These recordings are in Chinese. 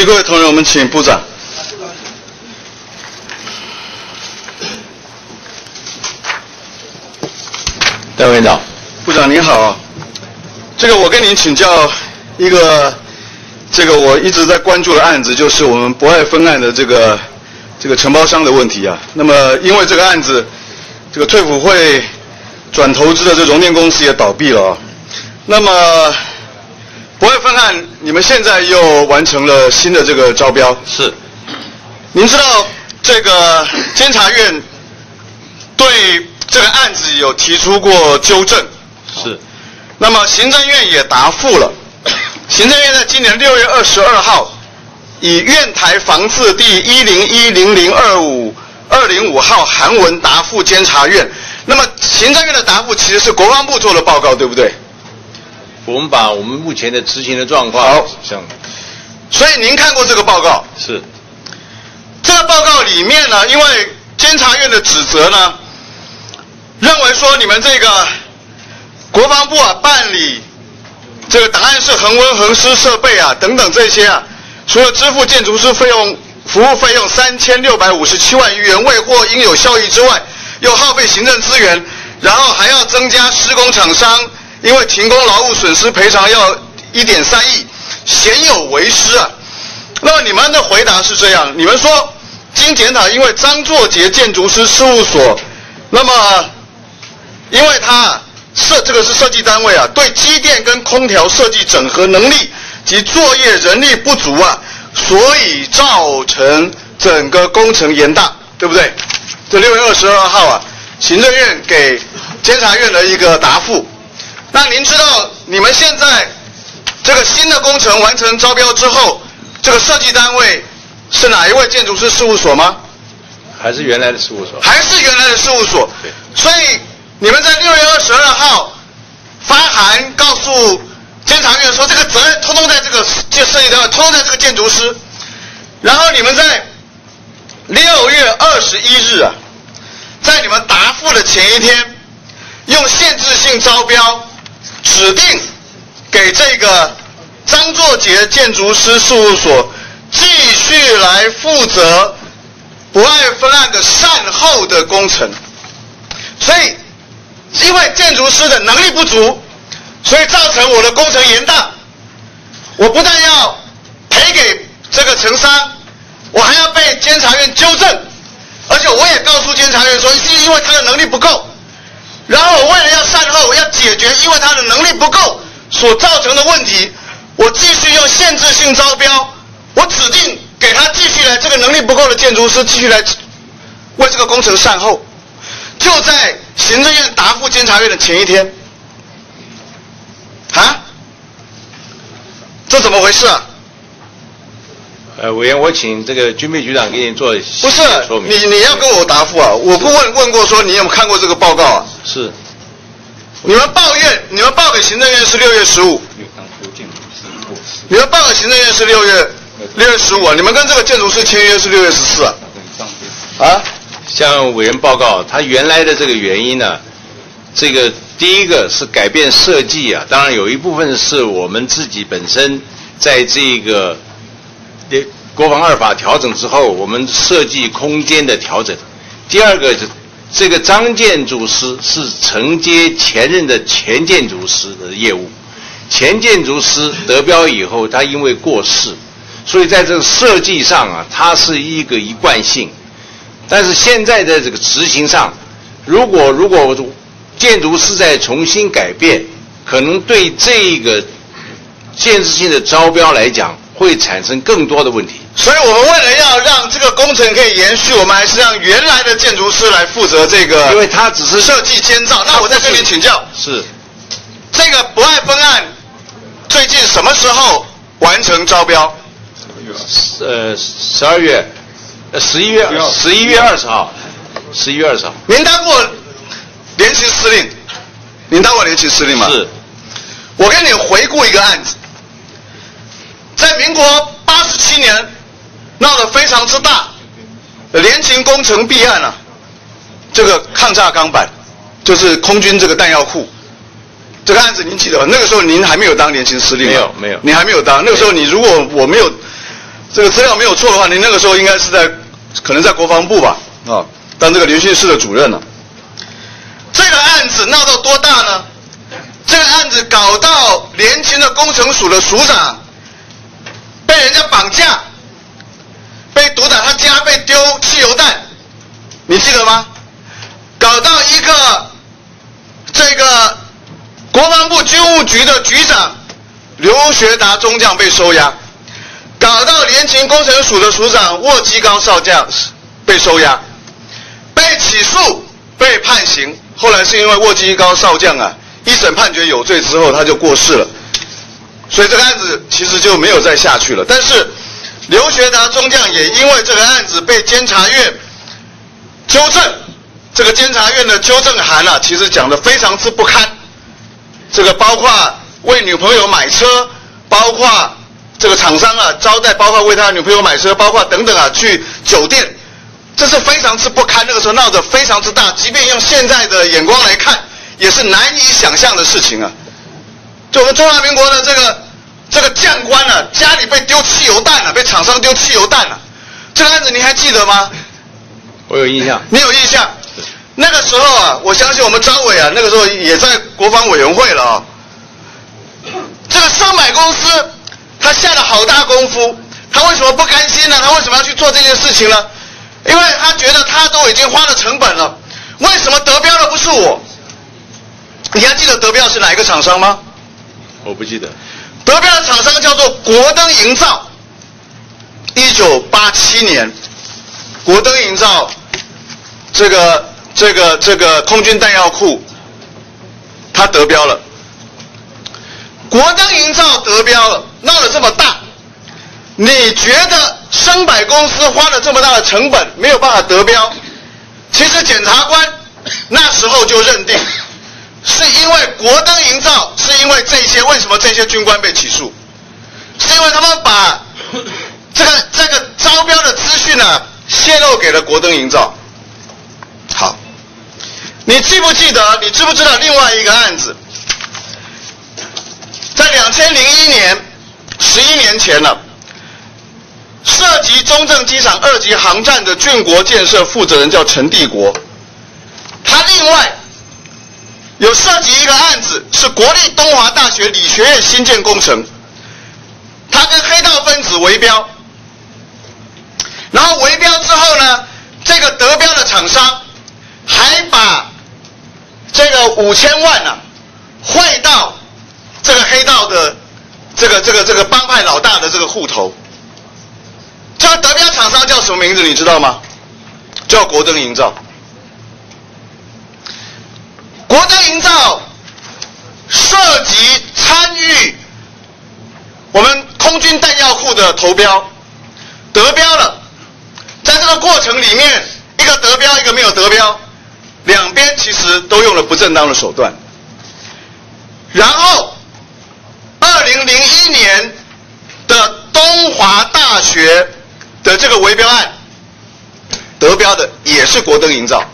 及各位同仁，我们请部长。戴委员长，部长您好，这个我跟您请教一个，这个我一直在关注的案子，就是我们博爱分案的这个这个承包商的问题啊。那么因为这个案子，这个退辅会转投资的这融电公司也倒闭了啊。那么博爱分案，你们现在又完成了新的这个招标，是您知道这个监察院对这个案子有提出过纠正，是那么行政院也答复了。行政院在今年六月二十二号，以院台房字第一零一零零二五二零五号函文答复监察院。那么行政院的答复其实是国防部做的报告，对不对？我们把我们目前的执行的状况，好。像所以您看过这个报告？是。这个报告里面呢，因为监察院的指责呢，认为说你们这个国防部啊办理这个档案室恒温恒湿设备啊等等这些啊，除了支付建筑师费用、服务费用三千六百五十七万余元未获应有效益之外，又耗费行政资源，然后还要增加施工厂商因为停工劳务损失赔偿要一点三亿，鲜有为师啊。那么你们的回答是这样，你们说经检讨，因为张作杰建筑师事务所，那么因为他设这个是设计单位啊，对机电跟空调设计整合能力及作业人力不足啊，所以造成整个工程延宕，对不对？这六月二十二号啊，行政院给监察院的一个答复。那您知道你们现在这个新的工程完成招标之后，这个设计单位是哪一位建筑师事务所吗？还是原来的事务所？还是原来的事务所？对。所以你们在六月二十二号发函告诉监察院说，这个责任通通在这个这设计单位，通通在这个建筑师。然后你们在六月二十一日啊，在你们答复的前一天，用限制性招标指定给这个张作杰建筑师事务所继续来负责不爱分案的善后的工程。所以，因为建筑师的能力不足，所以造成我的工程延宕。我不但要赔给这个承商，我还要被监察院纠正，而且我也告诉监察院说，是因为他的能力不够。然后我为了要善后，要解决因为他的能力不够所造成的问题，我继续用限制性招标，我指定给他继续来这个能力不够的建筑师继续来为这个工程善后。就在行政院答复监察院的前一天，啊，这怎么回事啊？呃，委员，我请这个军备局长给你做不是说明。你你要跟我答复啊！我不问问过说你有没有看过这个报告啊？是你们报院，你们报给行政院是六月十五，你们报给行政院是六月六月十五啊，你们跟这个建筑师签约是六月十四啊？啊？向委员报告，他原来的这个原因呢，这个第一个是改变设计啊，当然有一部分是我们自己本身在这个国防二法调整之后，我们设计空间的调整。第二个是这个张建筑师是承接前任的前建筑师的业务，前建筑师得标以后，他因为过世，所以在这个设计上啊，它是一个一贯性。但是现在的这个执行上，如果如果建筑师再重新改变，可能对这个建设性的招标来讲，会产生更多的问题。所以我们为了要让这个工程可以延续，我们还是让原来的建筑师来负责这个，因为他只是设计监造。那我再跟您请教，是这个不爱分案最近什么时候完成招标？呃十二月。呃，十一月十一月二十号，十一月二十号。您当过联勤司令？您当过联勤司令吗？是。我跟你回顾一个案子，在民国八十七年闹得非常之大，联勤工程弊案啊，这个抗炸钢板就是空军这个弹药库，这个案子您记得吧？那个时候您还没有当联勤司令，没有没有，你还没有当。那个时候你如果我没有。这个资料没有错的话，您那个时候应该是在可能在国防部吧，啊，当这个联训室的主任了。这个案子闹到多大呢？这个案子搞到联勤的工程署的署长被人家绑架，被毒打他家，被丢汽油弹，你记得吗？搞到一个这个国防部军务局的局长刘学达中将被收押，搞到联勤工程署的署长沃基高少将被收押，被起诉，被判刑。后来是因为沃基高少将啊，一审判决有罪之后，他就过世了，所以这个案子其实就没有再下去了。但是刘学达中将也因为这个案子被监察院纠正，这个监察院的纠正函啊，其实讲的非常之不堪。这个包括为女朋友买车，包括这个厂商啊招待，包括为他女朋友买车，包括等等啊去酒店。这是非常之不堪，那个时候闹得非常之大，即便用现在的眼光来看，也是难以想象的事情啊！就我们中华民国的这个这个将官啊，家里被丢汽油弹了，被厂商丢汽油弹了，这个案子你还记得吗？我有印象。你有印象？那个时候啊，我相信我们张伟啊，那个时候也在国防委员会了啊。这个商买公司他下了好大功夫，他为什么不甘心呢？他为什么要去做这件事情呢？因为他觉得他都已经花了成本了，为什么得标的不是我？你还记得得标是哪一个厂商吗？我不记得。得标的厂商叫做国灯营造，一九八七年，国灯营造这个这个这个空军弹药库，他得标了。国灯营造得标了，闹得这么大。你觉得生百公司花了这么大的成本没有办法得标？其实检察官那时候就认定，是因为国灯营造，是因为这些为什么这些军官被起诉？是因为他们把这个这个招标的资讯呢泄露给了国灯营造。好，你记不记得？你知不知道另外一个案子？在两千零一年，十一年前了。涉及中正机场二级航站的郡国建设负责人叫陈帝国，他另外有涉及一个案子，是国立东华大学理学院新建工程，他跟黑道分子围标，然后围标之后呢，这个得标的厂商还把这个五千万呢汇到这个黑道的这个这个这个帮派老大的这个户头。这个得标厂商叫什么名字？你知道吗？叫国灯营造。国灯营造涉及参与我们空军弹药库的投标，得标了。在这个过程里面，一个得标，一个没有得标，两边其实都用了不正当的手段。然后，二零零一年的东华大学。的这个围标案得标的也是国灯营造，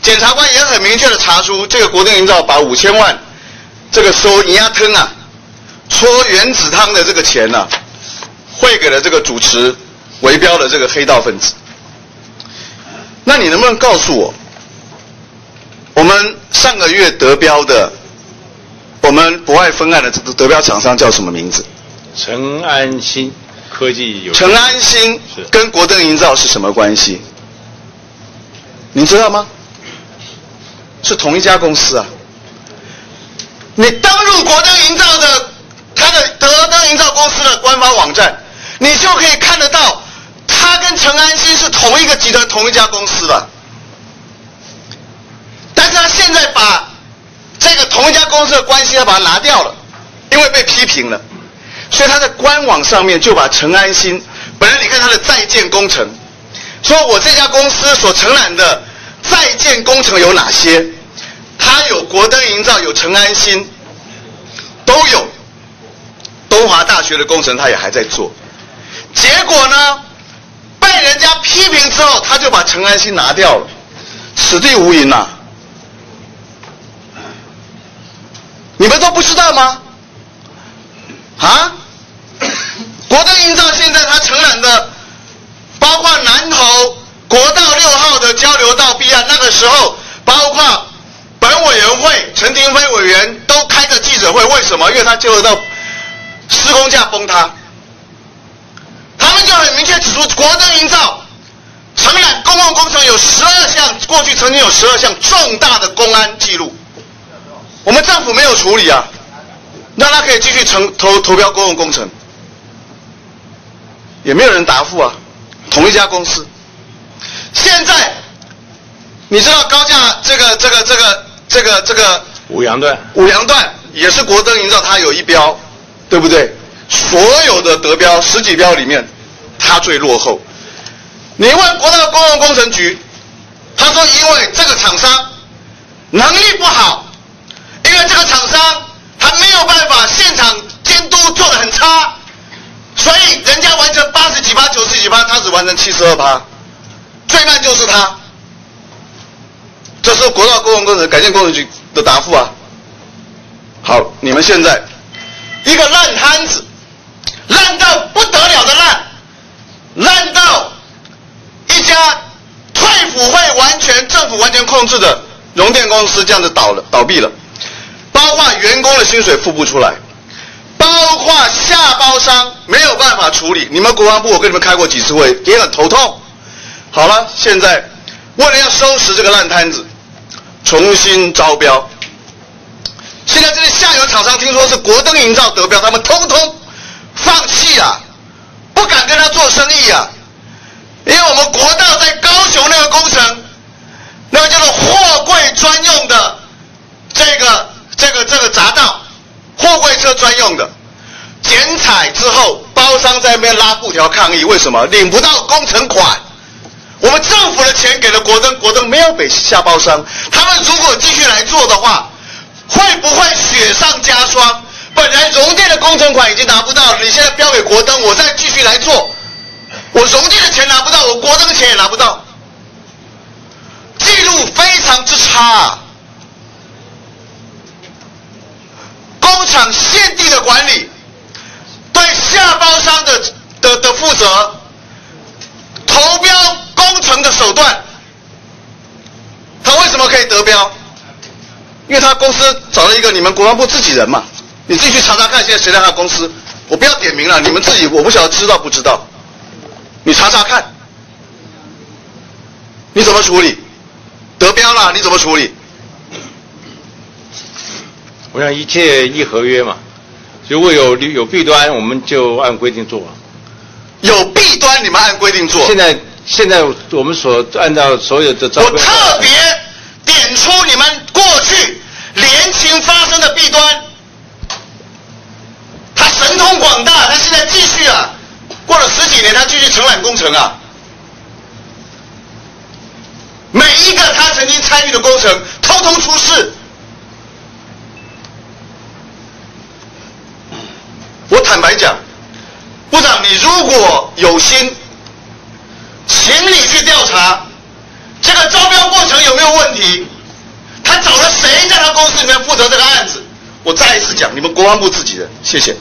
检察官也很明确的查出，这个国灯营造把五千万这个收银压坑啊，搓原子汤的这个钱呢，汇给了这个主持围标的这个黑道分子。那你能不能告诉我，我们上个月得标的，我们博爱分案的这个得标厂商叫什么名字？陈安心。科技有陈安心跟国灯营造是什么关系？你知道吗？是同一家公司啊！你登入国灯营造的他的德灯营造公司的官方网站，你就可以看得到，他跟陈安心是同一个集团、同一家公司了。但是他现在把这个同一家公司的关系，他把它拿掉了，因为被批评了。所以他在官网上面就把陈安心，本来你看他的在建工程，说我这家公司所承揽的在建工程有哪些？他有国灯营造，有陈安心，都有。东华大学的工程他也还在做，结果呢，被人家批评之后，他就把陈安心拿掉了，此地无银呐！你们都不知道吗？啊？国灯营造现在他承揽的包括南投国道六号的交流道弊案，那个时候包括本委员会陈廷飞委员都开着记者会，为什么？因为他交流道施工架崩塌，他们就很明确指出，国灯营造承揽公共工程有十二项，过去曾经有十二项重大的公安记录，我们政府没有处理啊，那他可以继续承投投标公共工程，也没有人答复啊，同一家公司，现在你知道高架这个这个这个这个这个五羊段，五羊段也是国灯营造，它有一标，对不对？所有的得标十几标里面，它最落后。你问国道公共工程局，他说因为这个厂商能力不好，因为这个厂商他没有办法现场监督做的很差，所以人家完成八十几趴、九十几趴，他只完成七十二趴，最烂就是他。这是国道公共工程改建工程局的答复啊。好，你们现在一个烂摊子，烂到不得了的烂，烂到一家退辅会完全政府完全控制的融电公司这样子倒了倒闭了，包括员工的薪水付不出来，包括下包商没有办法处理。你们国防部我跟你们开过几次会，也很头痛。好了，现在为了要收拾这个烂摊子，重新招标。现在这些下游厂商听说是国灯营造得标，他们通通放弃啊，不敢跟他做生意啊，因为我们国道在高雄那个工程，那个叫做货柜专用的这个这个这个匝道，货柜车专用的，剪彩之后，包商在那边拉布条抗议，为什么领不到工程款？我们政府的钱给了国灯，国灯没有给下包商，他们如果继续来做的话。会不会雪上加霜？本来融电的工程款已经拿不到，你现在标给国灯，我再继续来做，我融电的钱拿不到，我国灯的钱也拿不到，记录非常之差、啊。工厂现地的管理，对下包商的的的负责，的手段，他为什么可以得标？因为他公司找了一个你们国防部自己人嘛，你自己去查查看，现在谁在他公司？我不要点名了，你们自己我不晓得知道不知道，你查查看，你怎么处理？得标了你怎么处理？我想一切依合约嘛，如果有有弊端，我们就按规定做。有弊端你们按规定做。现在现在我们所按照所有的招我特别点出你们过去联勤发生的弊端，他神通广大，他现在继续啊，过了十几年，他继续承揽工程啊。每一个他曾经参与的工程，通通出事。我坦白讲，部长，你如果有心，请你去调查这个招标过程有没有问题。他找了谁在他公司里面负责这个案子？我再一次讲，你们国防部自己的，谢谢。